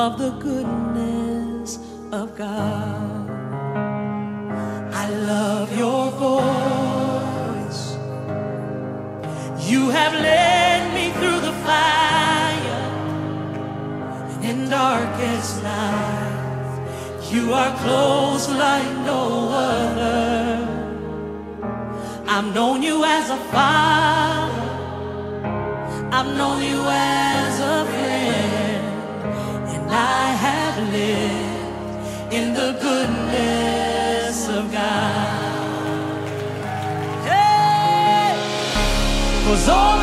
Of the goodness of God. I love your voice. You have led me through the fire and in darkest night. You are close like no other. I've known you as a father. I've known you as a friend. I have lived in the goodness of God. Cause all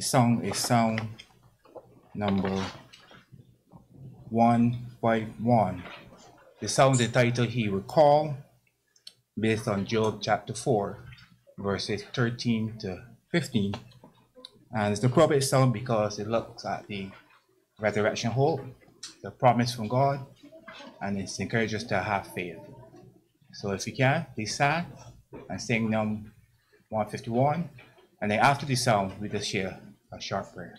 the song is song number 151. The song, the title He Will Call based on Job chapter 4, verses 13 to 15. And it's the appropriate song because it looks at the resurrection hope, the promise from God, and it encourages us to have faith. So if you can, please stand and sing number 151. And then after the song, we just share a sharp prayer.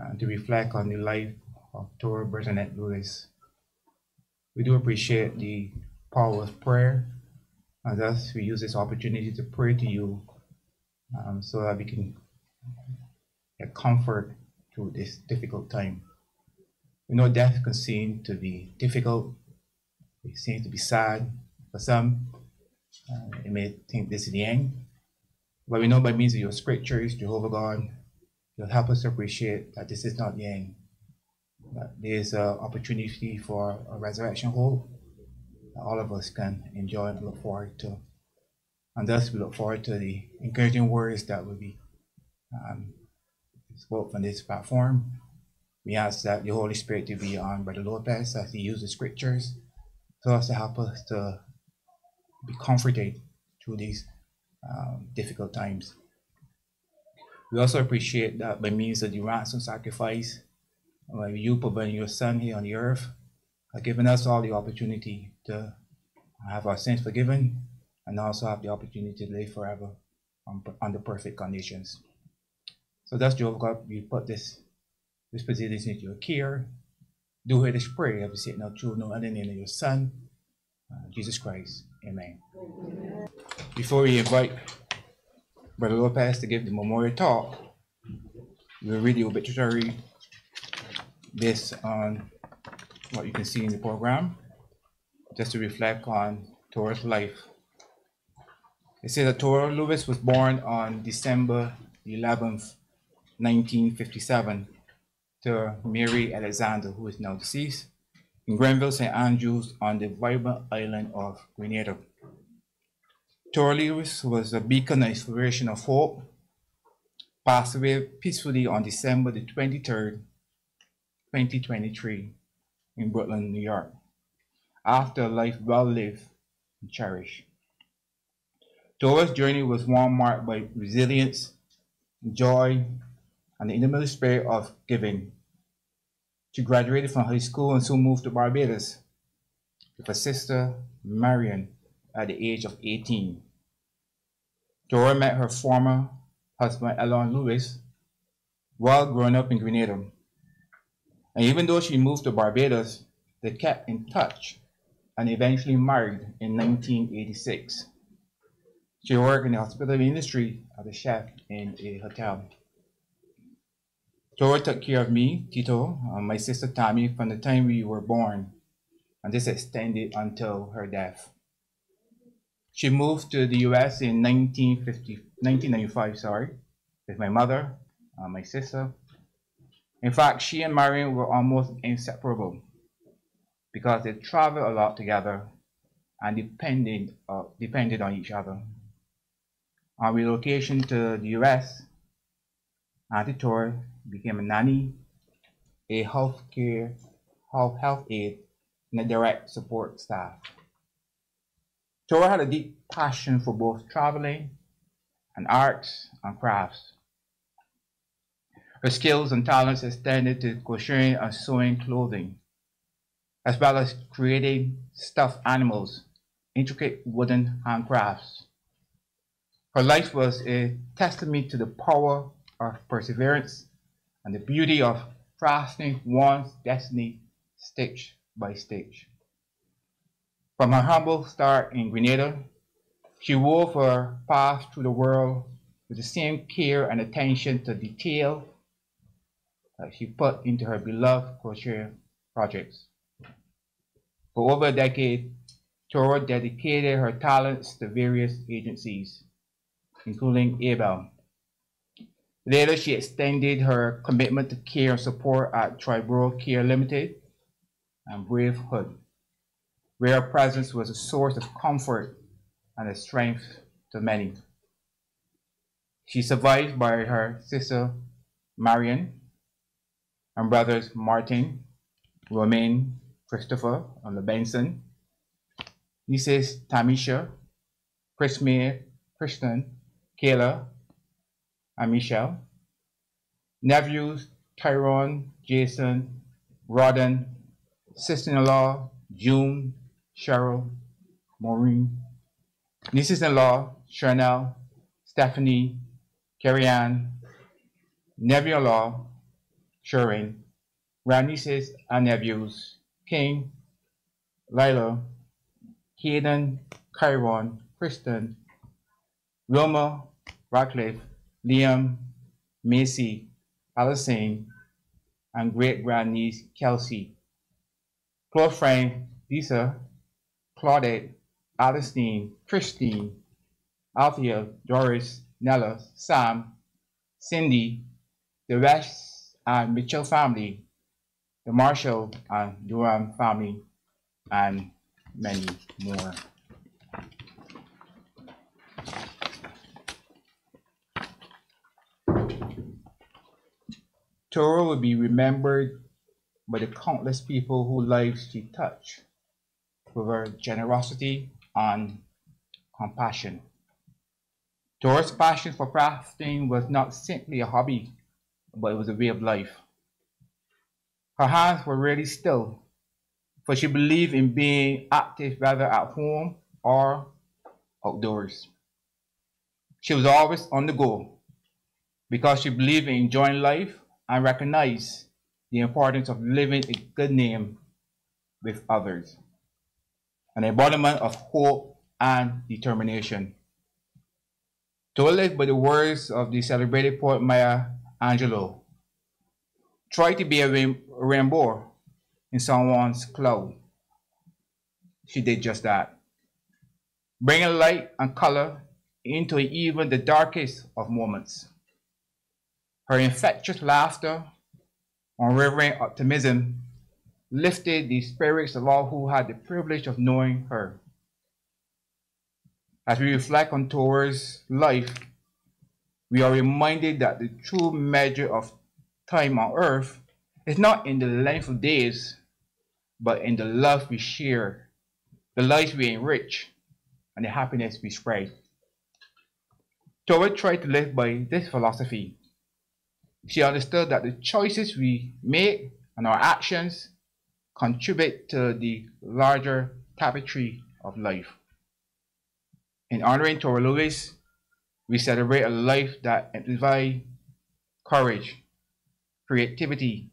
uh, to reflect on the life of Thora Bernadette Lewis. We do appreciate the power of prayer, and thus we use this opportunity to pray to you um, so that we can get comfort through this difficult time. We know death can seem to be difficult, it seems to be sad for some. Uh, you may think this is the end, but we know by means of your scriptures, Jehovah God, you'll help us appreciate that this is not the end. That there's an opportunity for a resurrection hope that all of us can enjoy and look forward to. And thus, we look forward to the encouraging words that will be um, spoke from this platform. We ask that the Holy Spirit to be on Brother Lopez as he uses scriptures so as to help us to be comforted through these um, difficult times. We also appreciate that by means of the ransom sacrifice, uh, you providing your Son here on the earth, have given us all the opportunity to have our sins forgiven and also have the opportunity to live forever under perfect conditions. So that's Jehovah God, we put this this position into your care. Do hear this prayer, we say it now true, no other name of your Son, uh, Jesus Christ. Amen. Amen. Before we invite Brother Lopez to give the memorial talk, we'll read the obituary based on what you can see in the program, just to reflect on Thora's life. It says that Thora Lewis was born on December 11th, 1957, to Mary Alexander, who is now deceased, in Grenville, St. Andrews, on the vibrant island of Grenada. Thora Lewis was a beacon of inspiration of hope, passed away peacefully on December the 23rd, 2023, in Brooklyn, New York, after a life well lived and cherished. Thora's journey was one marked by resilience, joy, and the intimate spirit of giving. She graduated from high school and soon moved to Barbados with her sister Marion at the age of 18. Thora met her former husband Elon Lewis while growing up in Grenada. And even though she moved to Barbados, they kept in touch and eventually married in 1986. She worked in the hospitality industry as a chef in a hotel. Thora took care of me, Tito, and my sister Tammy from the time we were born, and this extended until her death. She moved to the US in 1950, 1995, sorry, with my mother, and my sister. In fact, she and Marion were almost inseparable because they traveled a lot together and depended, uh, depended on each other. On relocation to the US, Auntie Thora became a nanny, a health care, health, health aide, and a direct support staff. Thora had a deep passion for both traveling and arts and crafts. Her skills and talents extended to crocheting and sewing clothing, as well as creating stuffed animals, intricate wooden handcrafts. Her life was a testament to the power of perseverance and the beauty of crafting one's destiny stitch by stitch. From her humble start in Grenada, she wove her path through the world with the same care and attention to detail that she put into her beloved crochet projects. For over a decade, Thora dedicated her talents to various agencies, including ABEL, Later, she extended her commitment to care and support at Triborough Care Limited and Brave Hood, where her presence was a source of comfort and a strength to many. She survived by her sister Marion and brothers Martin, Romaine, Christopher, and Benson, nieces Tamisha, Christmere, Kristen, Kayla, and Michelle. Nephews Tyrone, Jason, Rodden, sister-in-law June, Cheryl, Maureen, nieces-in-law, Chanel, Stephanie, Carrie Ann, nephew-in-law, Sherwin, grandnieces and nephews, King, Lila, Hayden, Kyron, Kristen, Wilma, Radcliffe, Liam, Macy, Alison, and great grandniece Kelsey. Close friend Lisa, Claudette, Alistine, Christine, Althea, Doris, Nella, Sam, Cindy, the West and Mitchell family, the Marshall and Durham family, and many more. Thora will be remembered by the countless people whose lives she touched with her generosity and compassion. Thora's passion for crafting was not simply a hobby, but it was a way of life. Her hands were really still, for she believed in being active whether at home or outdoors. She was always on the go because she believed in enjoying life and recognized the importance of living a good name with others, an embodiment of hope and determination. To live by the words of the celebrated poet Maya Angelou, try to be a rainbow in someone's cloud. She did just that, bringing light and color into even the darkest of moments. Her infectious laughter, unwavering optimism lifted the spirits of all who had the privilege of knowing her. As we reflect on Thora's life, we are reminded that the true measure of time on earth is not in the length of days, but in the love we share, the lives we enrich, and the happiness we spread. Thora tried to live by this philosophy. She understood that the choices we make and our actions contribute to the larger tapestry of life. In honoring Thora Lewis, we celebrate a life that exemplifies courage, creativity,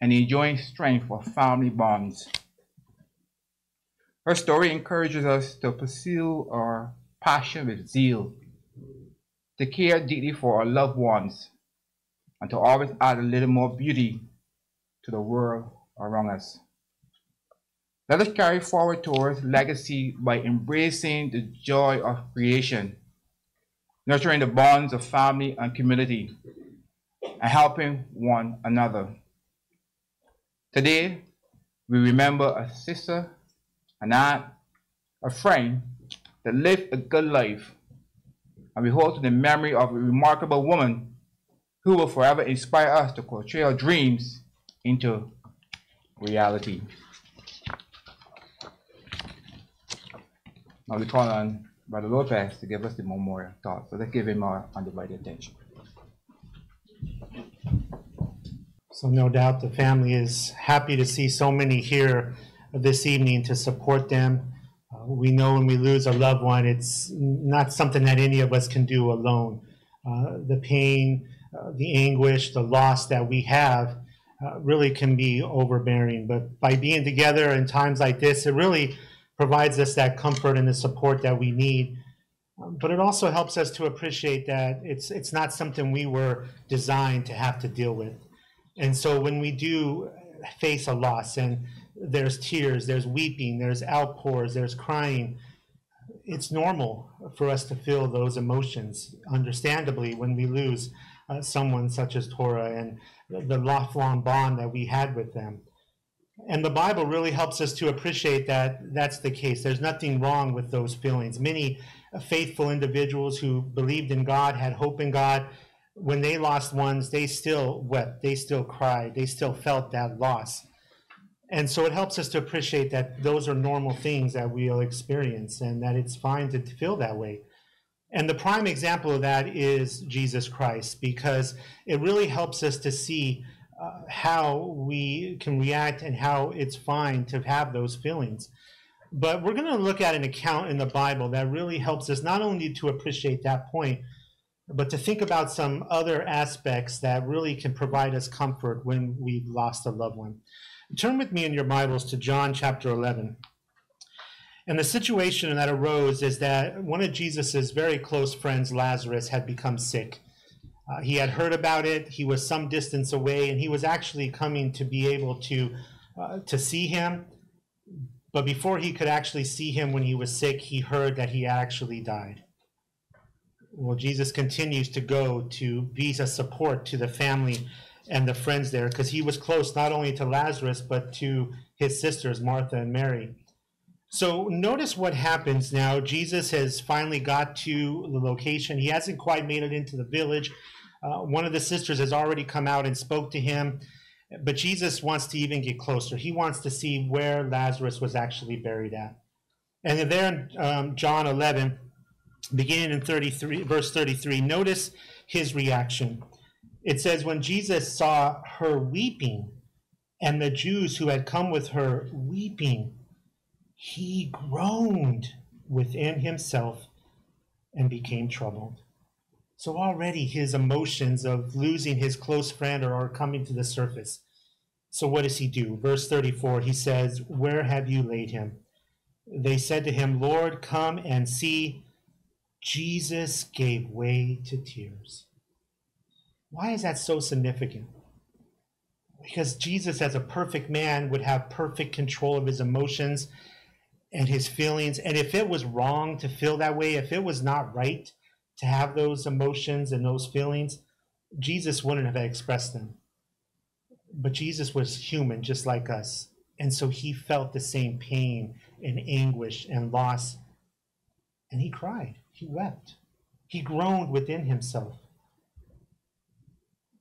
and enjoying strength for family bonds. Her story encourages us to pursue our passion with zeal, to care deeply for our loved ones, and to always add a little more beauty to the world around us. Let us carry forward Thora's legacy by embracing the joy of creation, nurturing the bonds of family and community, and helping one another. Today, we remember a sister, an aunt, a friend that lived a good life, and we hold to the memory of a remarkable woman who will forever inspire us to portray our dreams into reality. Now we call on Brother Lopez to give us the memorial talk. So let's give him our undivided attention. So no doubt the family is happy to see so many here this evening to support them. Uh, we know when we lose a loved one, it's not something that any of us can do alone. Uh, the pain, uh, the anguish, the loss that we have uh, really can be overbearing. But by being together in times like this, it really provides us that comfort and the support that we need. Um, but it also helps us to appreciate that it's it's not something we were designed to have to deal with. And so when we do face a loss and there's tears, there's weeping, there's outpours, there's crying, it's normal for us to feel those emotions, understandably, when we lose uh, someone such as Thora and the lifelong bond that we had with them. And the Bible really helps us to appreciate that that's the case. There's nothing wrong with those feelings. Many faithful individuals who believed in God, had hope in God, when they lost ones, they still wept, they still cried, they still felt that loss. And so it helps us to appreciate that those are normal things that we'll experience and that it's fine to feel that way. And the prime example of that is Jesus Christ, because it really helps us to see uh, how we can react and how it's fine to have those feelings. But we're going to look at an account in the Bible that really helps us not only to appreciate that point, but to think about some other aspects that really can provide us comfort when we've lost a loved one. Turn with me in your Bibles to John chapter 11. And the situation that arose is that one of Jesus's very close friends, Lazarus, had become sick. Uh, he had heard about it. He was some distance away, and he was actually coming to be able to uh, to see him. But before he could actually see him when he was sick, he heard that he actually died. Well, Jesus continues to go to be a support to the family and the friends there because he was close not only to Lazarus but to his sisters, Martha and Mary. So notice what happens now. Jesus has finally got to the location. He hasn't quite made it into the village. Uh, one of the sisters has already come out and spoke to him, but Jesus wants to even get closer. He wants to see where Lazarus was actually buried at. And there in um, John 11, beginning in 33, verse 33, notice his reaction. It says, When Jesus saw her weeping, and the Jews who had come with her weeping, he groaned within himself and became troubled. So already his emotions of losing his close friend are, coming to the surface. So what does he do? Verse 34, he says, Where have you laid him? They said to him, Lord, come and see. Jesus gave way to tears. Why is that so significant? Because Jesus, as a perfect man, would have perfect control of his emotions and his feelings. And if it was wrong to feel that way, if it was not right to have those emotions and those feelings, Jesus wouldn't have expressed them. But Jesus was human just like us. And so he felt the same pain and anguish and loss. And he cried, he wept, he groaned within himself.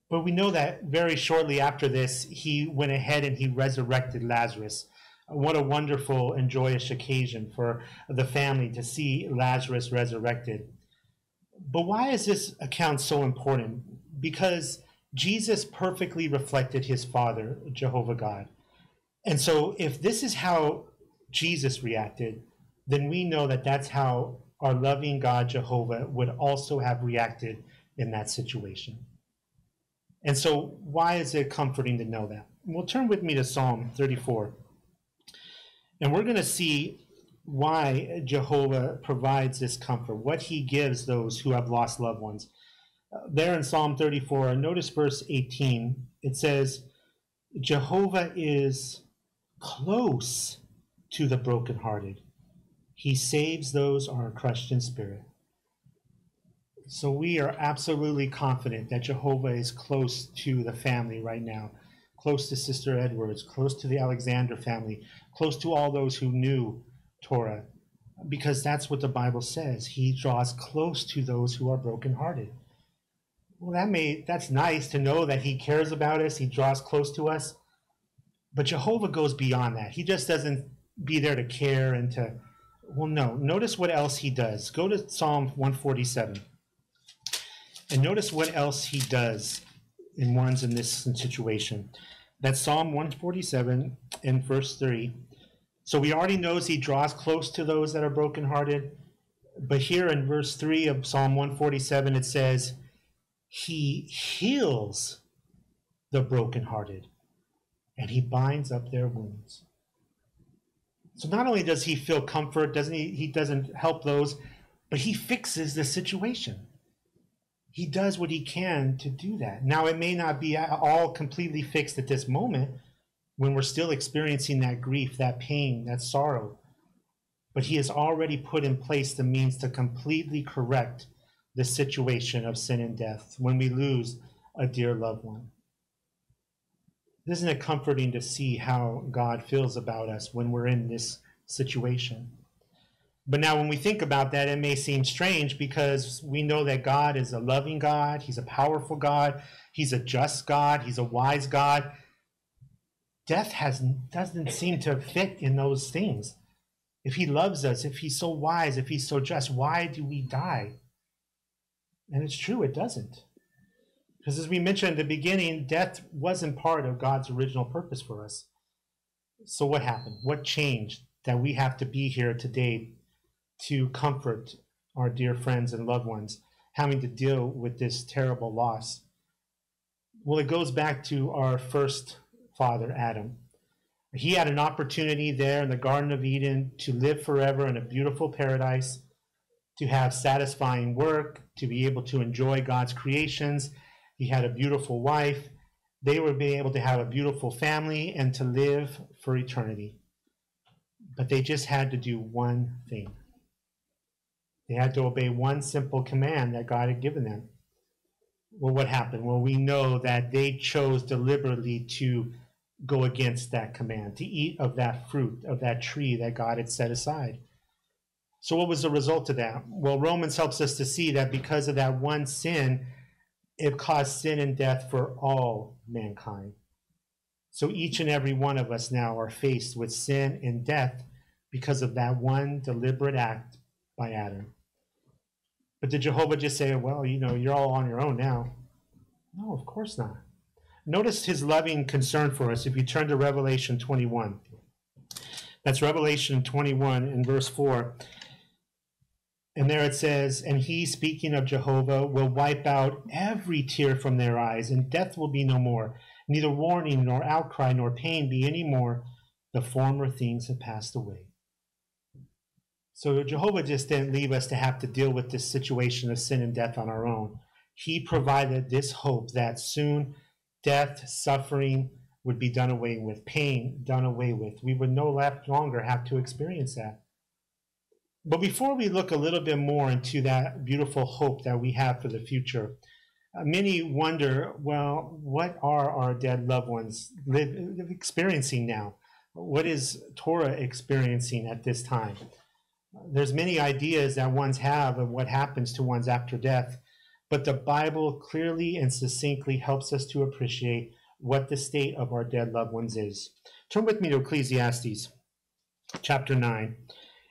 But we know that very shortly after this, he went ahead and he resurrected Lazarus what a wonderful and joyous occasion for the family to see Lazarus resurrected. But why is this account so important? Because Jesus perfectly reflected his Father, Jehovah God. And so, if this is how Jesus reacted, then we know that that's how our loving God, Jehovah, would also have reacted in that situation. And so, why is it comforting to know that? Well, turn with me to Psalm 34. And we're going to see why Jehovah provides this comfort, what he gives those who have lost loved ones. Uh, there in Psalm 34, notice verse 18. It says, Jehovah is close to the brokenhearted. He saves those who are crushed in spirit. So we are absolutely confident that Jehovah is close to the family right now close to Sister Edwards, close to the Alexander family, close to all those who knew Thora, because that's what the Bible says. He draws close to those who are brokenhearted. Well, that may that's nice to know that he cares about us, he draws close to us. But Jehovah goes beyond that. He just doesn't be there to care and to well no. Notice what else he does. Go to Psalm 147. And notice what else he does in ones in this situation. That's Psalm 147 in verse 3. So we already knows he draws close to those that are brokenhearted. But here in verse 3 of Psalm 147, it says, He heals the brokenhearted and he binds up their wounds. So not only does he feel comfort, doesn't he? He doesn't help those, but he fixes the situation he does what he can to do that. Now, it may not be all completely fixed at this moment when we're still experiencing that grief, that pain, that sorrow. But he has already put in place the means to completely correct the situation of sin and death when we lose a dear loved one. Isn't it comforting to see how God feels about us when we're in this situation? But now, when we think about that, it may seem strange because we know that God is a loving God, He's a powerful God, He's a just God, He's a wise God. Death has doesn't seem to fit in those things. If He loves us, if He's so wise, if He's so just, why do we die? And it's true, it doesn't. Because as we mentioned at the beginning, death wasn't part of God's original purpose for us. So what happened? What changed? that we have to be here today to comfort our dear friends and loved ones having to deal with this terrible loss? Well, it goes back to our first father, Adam. He had an opportunity there in the Garden of Eden to live forever in a beautiful paradise, to have satisfying work, to be able to enjoy God's creations. He had a beautiful wife. They were being able to have a beautiful family and to live for eternity. But they just had to do one thing. They had to obey one simple command that God had given them. Well, what happened? Well, we know that they chose deliberately to go against that command, to eat of that fruit, of that tree that God had set aside. So, what was the result of that? Well, Romans helps us to see that because of that one sin, it caused sin and death for all mankind. So, each and every one of us now are faced with sin and death because of that one deliberate act by Adam. But did Jehovah just say, well, you know, you're all on your own now? No, of course not. Notice his loving concern for us if you turn to Revelation 21. That's Revelation 21 in verse 4. And there it says, And he, speaking of Jehovah, will wipe out every tear from their eyes, and death will be no more. Neither warning, nor outcry, nor pain be any more. The former things have passed away. So Jehovah just didn't leave us to have to deal with this situation of sin and death on our own. He provided this hope that soon death, suffering would be done away with, pain done away with. We would no longer have to experience that. But before we look a little bit more into that beautiful hope that we have for the future, uh, many wonder well, what are our dead loved ones experiencing now? What is Thora experiencing at this time? There's many ideas that ones have of what happens to ones after death, but the Bible clearly and succinctly helps us to appreciate what the state of our dead loved ones is. Turn with me to Ecclesiastes chapter 9,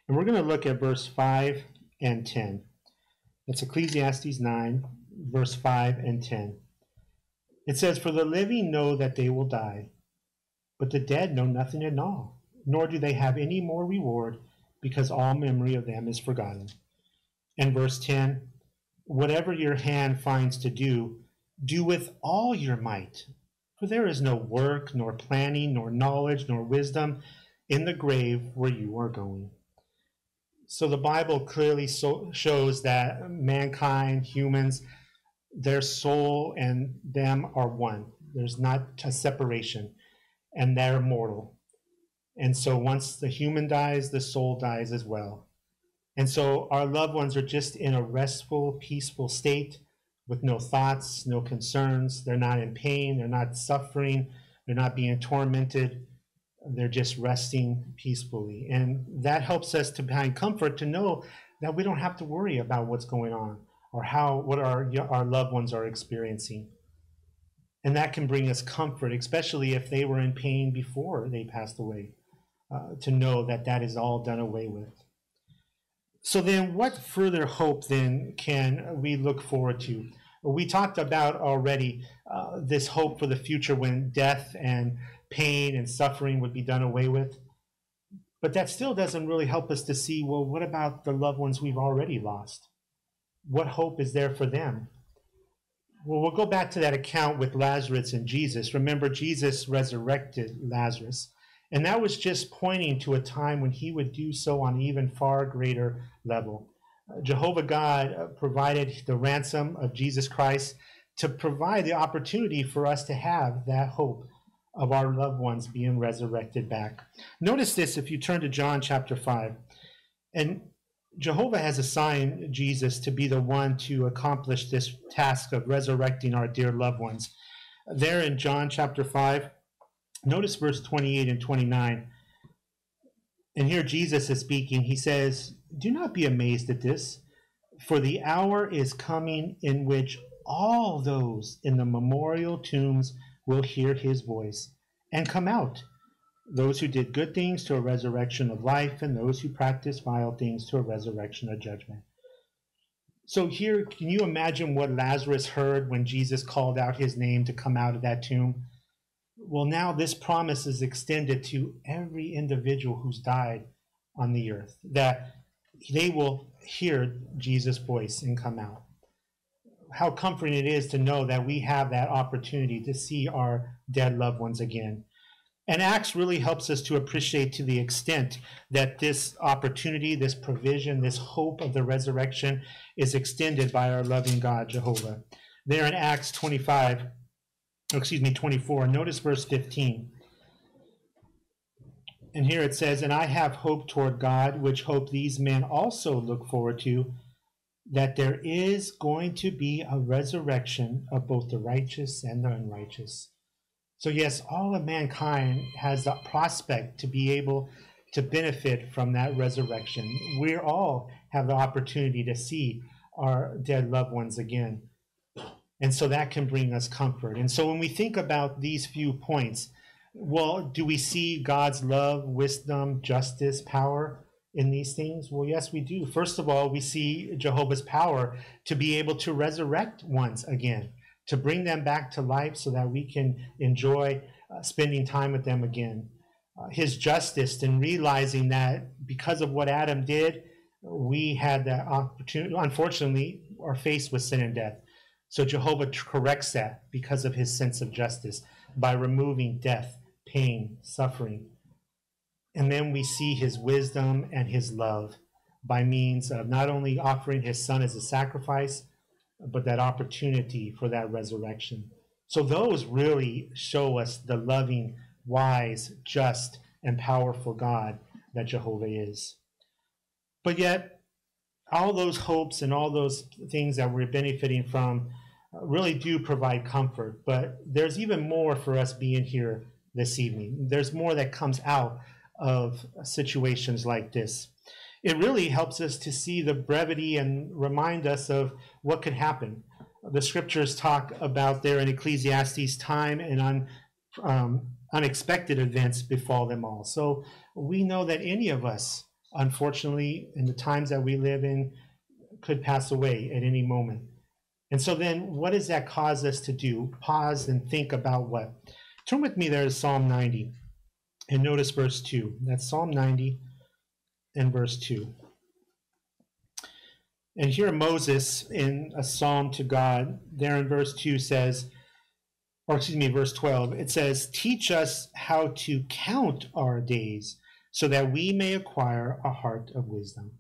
and we're going to look at verse 5 and 10. It's Ecclesiastes 9, verse 5 and 10. It says, For the living know that they will die, but the dead know nothing at all, nor do they have any more reward because all memory of them is forgotten. And verse 10 Whatever your hand finds to do, do with all your might. For there is no work, nor planning, nor knowledge, nor wisdom in the grave where you are going. So the Bible clearly so shows that mankind, humans, their soul and them are one. There's not a separation, and they're mortal. And so once the human dies, the soul dies as well. And so our loved ones are just in a restful, peaceful state with no thoughts, no concerns. They're not in pain, they're not suffering, they're not being tormented. They're just resting peacefully. And that helps us to find comfort to know that we don't have to worry about what's going on or how what our our loved ones are experiencing. And that can bring us comfort, especially if they were in pain before they passed away uh, to know that that is all done away with. So then, what further hope then can we look forward to? We talked about already uh, this hope for the future when death and pain and suffering would be done away with. But that still doesn't really help us to see well, what about the loved ones we've already lost? What hope is there for them? Well, we'll go back to that account with Lazarus and Jesus. Remember, Jesus resurrected Lazarus. And that was just pointing to a time when he would do so on even far greater level. Uh, Jehovah God uh, provided the ransom of Jesus Christ to provide the opportunity for us to have that hope of our loved ones being resurrected back. Notice this if you turn to John chapter 5. And Jehovah has assigned Jesus to be the one to accomplish this task of resurrecting our dear loved ones. There in John chapter 5, Notice verse 28 and 29. And here Jesus is speaking. He says, Do not be amazed at this, for the hour is coming in which all those in the memorial tombs will hear his voice and come out. Those who did good things to a resurrection of life, and those who practiced vile things to a resurrection of judgment. So, here, can you imagine what Lazarus heard when Jesus called out his name to come out of that tomb? Well, now this promise is extended to every individual who's died on the earth, that they will hear Jesus' voice and come out. How comforting it is to know that we have that opportunity to see our dead loved ones again. And Acts really helps us to appreciate to the extent that this opportunity, this provision, this hope of the resurrection is extended by our loving God, Jehovah. There in Acts 25, excuse me, 24, notice verse 15. And here it says, And I have hope toward God, which hope these men also look forward to, that there is going to be a resurrection of both the righteous and the unrighteous. So, yes, all of mankind has the prospect to be able to benefit from that resurrection. We all have the opportunity to see our dead loved ones again. And so that can bring us comfort. And so when we think about these few points, well, do we see God's love, wisdom, justice, power in these things? Well, yes, we do. First of all, we see Jehovah's power to be able to resurrect once again, to bring them back to life so that we can enjoy uh, spending time with them again. Uh, his justice in realizing that because of what Adam did, we had that opportunity. Unfortunately, our faced with sin and death. So Jehovah corrects that because of his sense of justice by removing death, pain, suffering. And then we see his wisdom and his love by means of not only offering his son as a sacrifice, but that opportunity for that resurrection. So those really show us the loving, wise, just, and powerful God that Jehovah is. But yet, all those hopes and all those things that we're benefiting from really do provide comfort. But there's even more for us being here this evening. There's more that comes out of situations like this. It really helps us to see the brevity and remind us of what could happen. The scriptures talk about there in Ecclesiastes time and um, unexpected events befall them all. So we know that any of us, unfortunately, in the times that we live in, could pass away at any moment. And so then what does that cause us to do? Pause and think about what? Turn with me there to Psalm 90 and notice verse 2. That's Psalm 90 and verse 2. And here Moses in a psalm to God, there in verse 2 says, or excuse me, verse 12, it says, Teach us how to count our days so that we may acquire a heart of wisdom.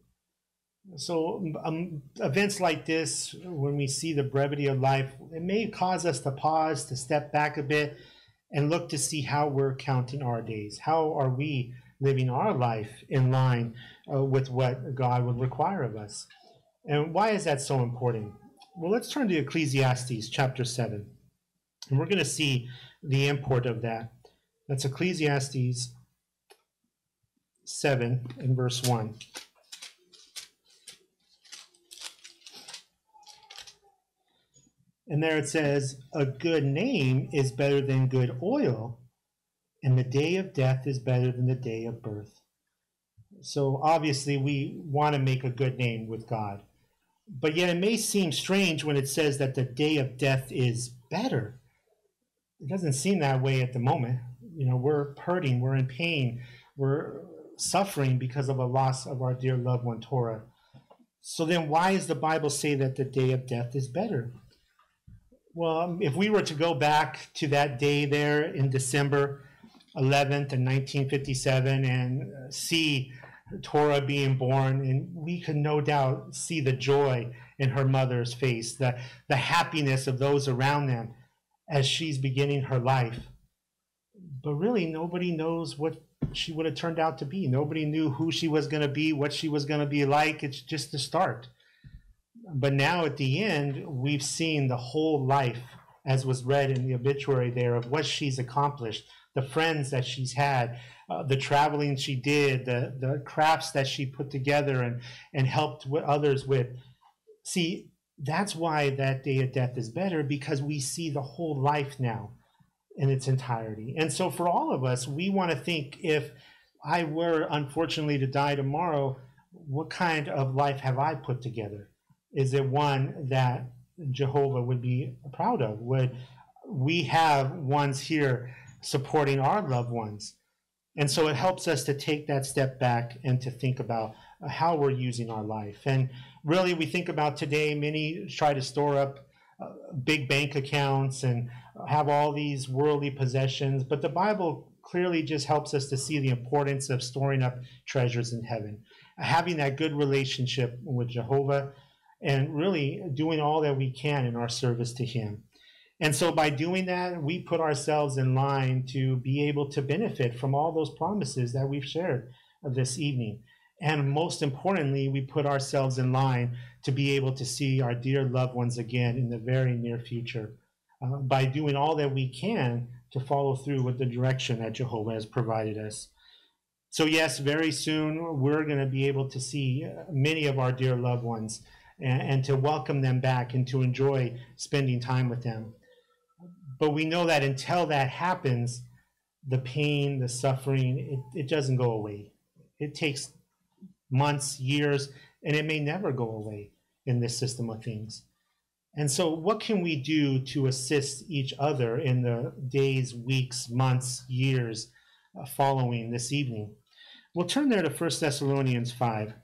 So um, events like this, when we see the brevity of life, it may cause us to pause, to step back a bit, and look to see how we're counting our days. How are we living our life in line uh, with what God would require of us? And why is that so important? Well, let's turn to Ecclesiastes chapter 7. And we're going to see the import of that. That's Ecclesiastes 7 and verse 1. And there it says, A good name is better than good oil, and the day of death is better than the day of birth. So obviously, we want to make a good name with God. But yet, it may seem strange when it says that the day of death is better. It doesn't seem that way at the moment. You know, we're hurting, we're in pain, we're suffering because of a loss of our dear loved one, Thora. So then, why does the Bible say that the day of death is better? Well, um, if we were to go back to that day there in December 11th in 1957 and uh, see Thora being born, and we could no doubt see the joy in her mother's face, the, the happiness of those around them as she's beginning her life. But really, nobody knows what she would have turned out to be. Nobody knew who she was going to be, what she was going to be like. It's just the start but now at the end, we've seen the whole life, as was read in the obituary there, of what she's accomplished, the friends that she's had, uh, the traveling she did, the, the crafts that she put together and, and helped with others with. See, that's why that day of death is better because we see the whole life now in its entirety. And so for all of us, we want to think if I were unfortunately to die tomorrow, what kind of life have I put together? is it one that Jehovah would be proud of? Would we have ones here supporting our loved ones? And so it helps us to take that step back and to think about how we're using our life. And really, we think about today, many try to store up big bank accounts and have all these worldly possessions, but the Bible clearly just helps us to see the importance of storing up treasures in heaven, having that good relationship with Jehovah, and really doing all that we can in our service to Him. And so by doing that, we put ourselves in line to be able to benefit from all those promises that we've shared this evening. And most importantly, we put ourselves in line to be able to see our dear loved ones again in the very near future uh, by doing all that we can to follow through with the direction that Jehovah has provided us. So, yes, very soon we're going to be able to see uh, many of our dear loved ones and, and to welcome them back and to enjoy spending time with them. But we know that until that happens, the pain, the suffering, it, it doesn't go away. It takes months, years, and it may never go away in this system of things. And so, what can we do to assist each other in the days, weeks, months, years uh, following this evening? We'll turn there to 1 Thessalonians 5.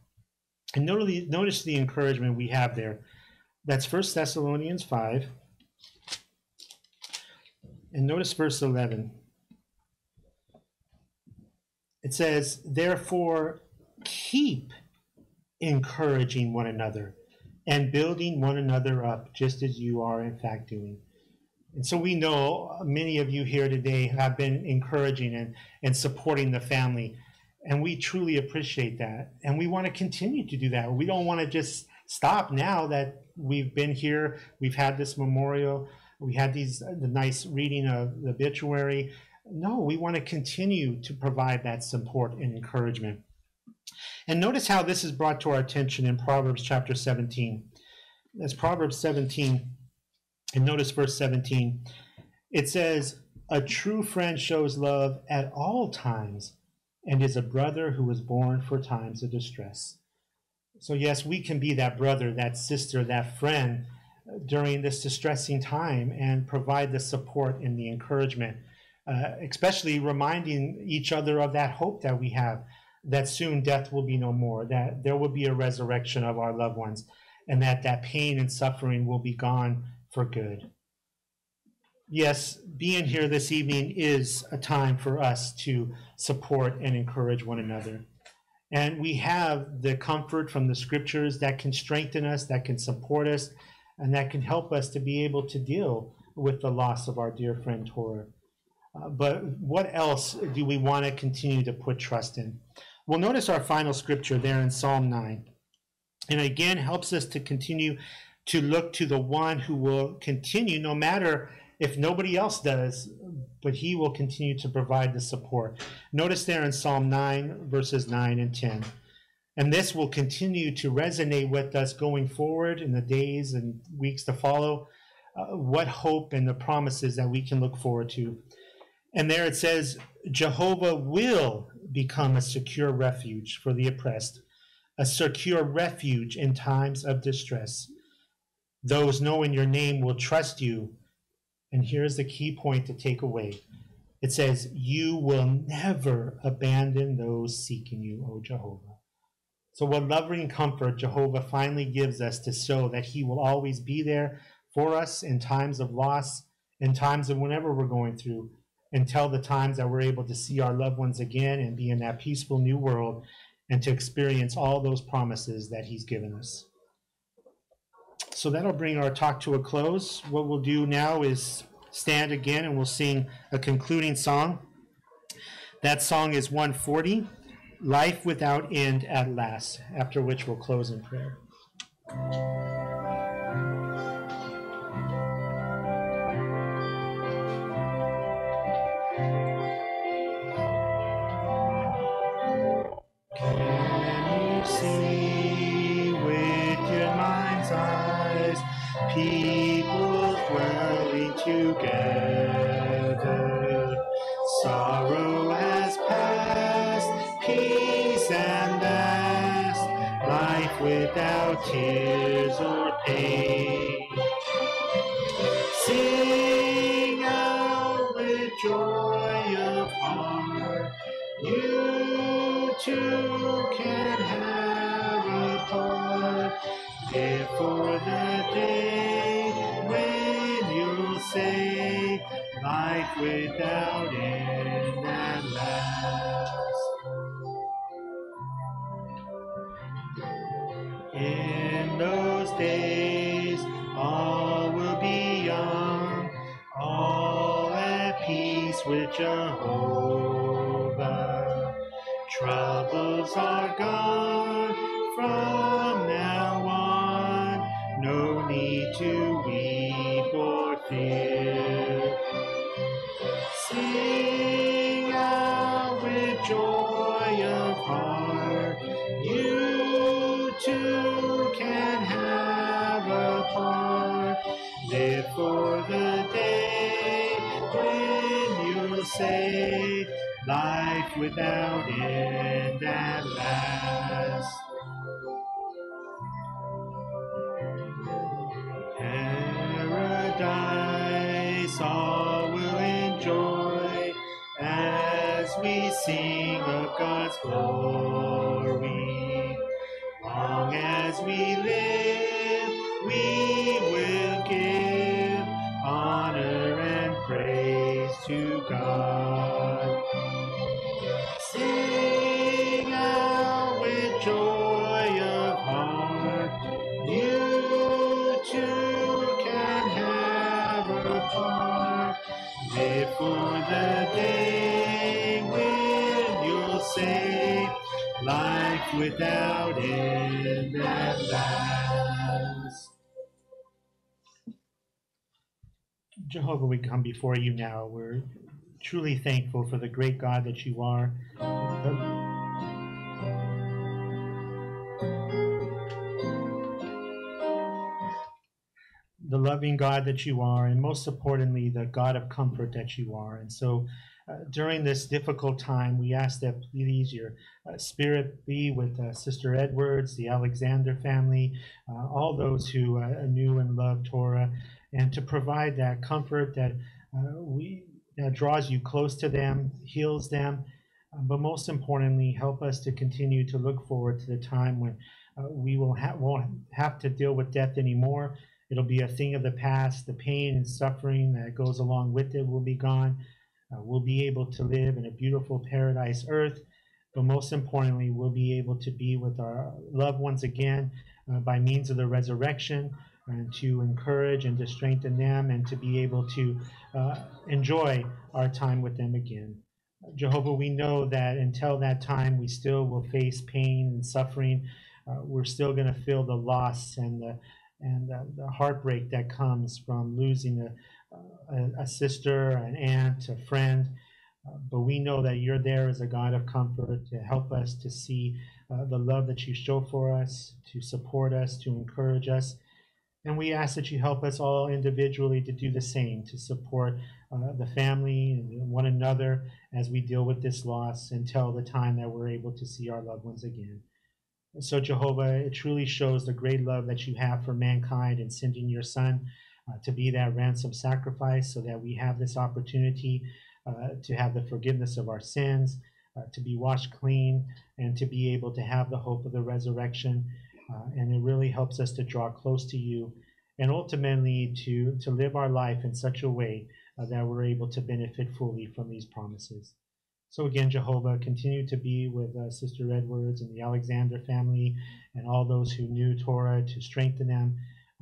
And notice the encouragement we have there. That's 1 Thessalonians 5. And notice verse 11. It says, Therefore, keep encouraging one another and building one another up, just as you are, in fact, doing. And so we know many of you here today have been encouraging and, and supporting the family. And we truly appreciate that. And we want to continue to do that. We don't want to just stop now that we've been here, we've had this memorial, we had these the nice reading of the obituary. No, we want to continue to provide that support and encouragement. And notice how this is brought to our attention in Proverbs chapter 17. That's Proverbs 17. And notice verse 17. It says, A true friend shows love at all times and is a brother who was born for times of distress. So, yes, we can be that brother, that sister, that friend during this distressing time and provide the support and the encouragement, uh, especially reminding each other of that hope that we have that soon death will be no more, that there will be a resurrection of our loved ones, and that that pain and suffering will be gone for good. Yes, being here this evening is a time for us to support and encourage one another. And we have the comfort from the scriptures that can strengthen us, that can support us, and that can help us to be able to deal with the loss of our dear friend Thora. Uh, but what else do we want to continue to put trust in? Well, notice our final scripture there in Psalm 9. And again, helps us to continue to look to the one who will continue, no matter if nobody else does, but he will continue to provide the support. Notice there in Psalm 9, verses 9 and 10. And this will continue to resonate with us going forward in the days and weeks to follow. Uh, what hope and the promises that we can look forward to. And there it says, Jehovah will become a secure refuge for the oppressed, a secure refuge in times of distress. Those knowing your name will trust you. And here's the key point to take away it says, You will never abandon those seeking you, O Jehovah. So, what loving comfort Jehovah finally gives us to show that He will always be there for us in times of loss, in times of whenever we're going through until the times that we're able to see our loved ones again and be in that peaceful new world and to experience all those promises that He's given us. So that'll bring our talk to a close. What we'll do now is stand again and we'll sing a concluding song. That song is 140, Life Without End at Last, after which we'll close in prayer. Tears or pain. Sing out with joy of heart, you too can have a part. Live for the day when you'll say, life without end at last. In those days, all will be young, all at peace with Jehovah. Troubles are gone from now on, no need to can have a part. Live for the day when you'll say, Life without end at last. Paradise all will enjoy as we sing of God's glory. Long as we live, we will give honor and praise to God. Sing out with joy of heart. You too can have a part. Live for the day when you'll say, Life without end at last. Jehovah, we come before you now. We're truly thankful for the great God that you are. the- the loving God that you are, and most importantly, the God of comfort that you are. And so, uh, during this difficult time, we ask that please your uh, spirit be with uh, Sister Edwards, the Alexander family, uh, all those who uh, knew and loved Thora, and to provide that comfort that we that draws you close to them, heals them, but most importantly, help us to continue to look forward to the time when we will ha- won't have to deal with death anymore. It'll be a thing of the past. The pain and suffering that goes along with it will be gone. Uh, we'll be able to live in a beautiful paradise earth, but most importantly, we'll be able to be with our loved ones again uh, by means of the resurrection and to encourage and to strengthen them and to be able to uh, enjoy our time with them again. Jehovah, we know that until that time, we still will face pain and suffering. Uh, we're still going to feel the loss and the and the, the heartbreak that comes from losing a, a, a sister, an aunt, a friend. Uh, but we know that you're there as a God of comfort to help us to see uh, the love that you show for us, to support us, to encourage us. And we ask that you help us all individually to do the same, to support uh, the family and one another as we deal with this loss until the time that we're able to see our loved ones again. So, Jehovah, it truly shows the great love that you have for mankind in sending your Son uh, to be that ransom sacrifice so that we have this opportunity uh, to have the forgiveness of our sins, uh, to be washed clean, and to be able to have the hope of the resurrection. Uh, and it really helps us to draw close to you and ultimately to, to live our life in such a way uh, that we're able to benefit fully from these promises. So again, Jehovah, continue to be with uh, Sister Edwards and the Alexander family and all those who knew Thora to strengthen them,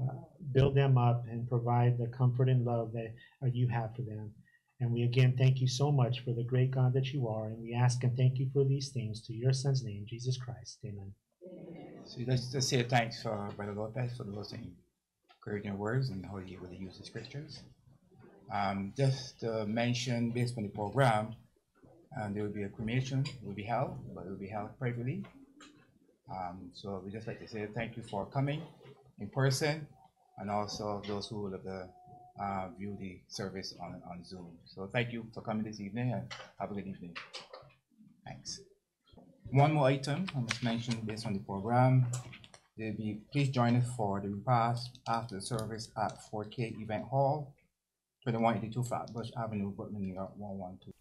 uh, build them up, and provide the comfort and love that uh, you have for them. And we again thank you so much for the great God that you are, and we ask and thank you for these things to your Son's name, Jesus Christ. Amen. So let's just say thanks for Brother Lopez for those encouraging words and how he really used the scriptures. Um, just to mention based on the program, and there will be a cremation will be held, but it will be held privately. Um, so we just like to say thank you for coming in person, and also those who will have uh, view the service on, on Zoom. So thank you for coming this evening, and have a good evening. Thanks. One more item I must mention based on the program. There'll be, please join us for the repast after the service at 4K Event Hall, twenty-one eighty-two Flatbush Avenue, Brooklyn, New York, one one two